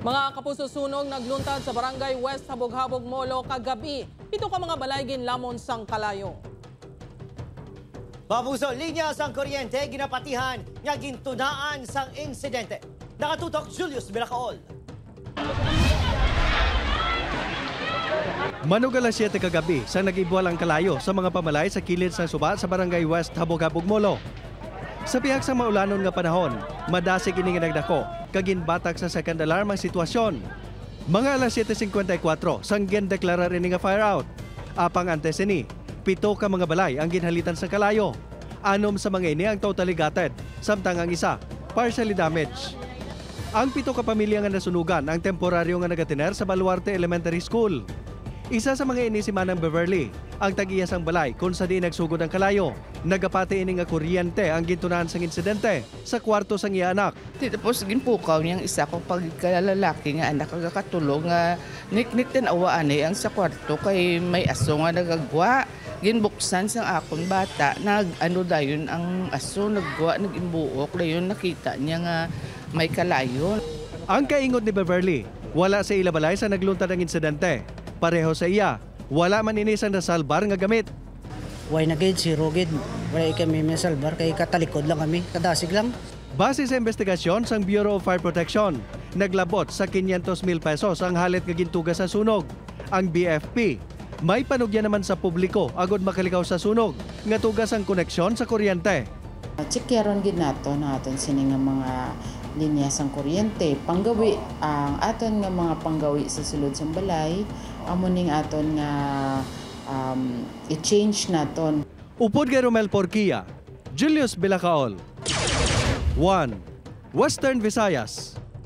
Mga kapuso sunog nagluntad sa barangay West Habog-Habog Molo kagabi. Ito ka mga balaygin lamon sang kalayo. Papuso, linya sang kuryente, ginapatihan, nga gintunaan sang insidente. Nakatutok Julius Belacaol. Manog alas 7 kagabi sa nag-ibuwal ang kalayo sa mga pamalay sa kilid sa suba sa barangay West Habog-Habog Molo. Sa pihak sa maulanon nga panahon, madasig ini nga nagdako, kagin batak sa second alarm ang sitwasyon. Mga alas 7.54, sang deklarar ini nga fire out. Apang antes ini, pito ka mga balay ang ginhalitan sa kalayo. Anom sa mga ini ang totally gutted, samtang ang isa, partially damaged. Ang pito ka pamilya nga nasunugan ang temporaryo nga nagatiner sa Baluarte Elementary School. Isa sa mga ini si Manang Beverly, ang tag-iya sang balay kung sa di nagsugod ang kalayo. Nagapati ini nga kuryente ang gintunahan sang insidente sa kwarto sang iya anak. Tapos ginpukaw niyang isa ko pag kalalaki nga anak kagakatulog nga niknik din awaan eh ang sa kwarto kay may aso nga nagagwa. Ginbuksan sang akon bata nag ano dayon ang aso nagwa nagimbuok dayon nakita niya nga may kalayo. Ang kaingot ni Beverly, wala sa ila balay sa nagluntad ang insidente. Pareho sa iya, wala man ini sang nasalbar nga gamit. Way na gid, zero gid. Wala kami may salbar, kay katalikod lang kami, kadasig lang. Base sa investigasyon sang Bureau of Fire Protection, naglabot sa 500 mil pesos ang halit nga gintuga sa sunog. Ang BFP, may panugya naman sa publiko agod makalikaw sa sunog, nga tugas ang koneksyon sa kuryente. Tsikyaron gid nato na aton sini nga mga linya sang kuryente panggawi ang aton nga mga panggawi sa sulod sang balay amo ning aton nga um, i-change naton Upod kay Romel Porquia, Julius Bilacaol. 1. Western Visayas.